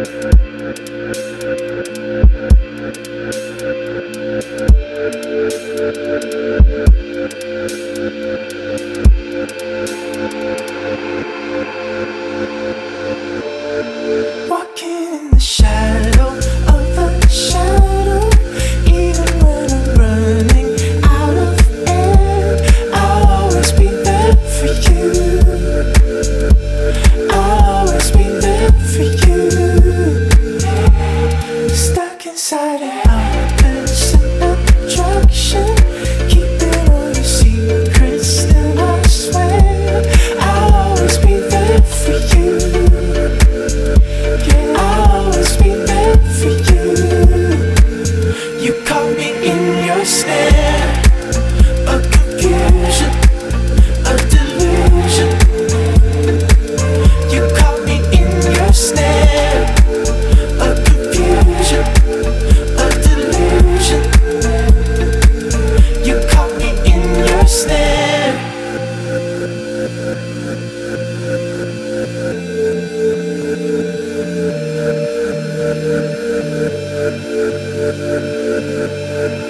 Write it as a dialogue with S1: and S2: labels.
S1: Thank you. excited. Thank you.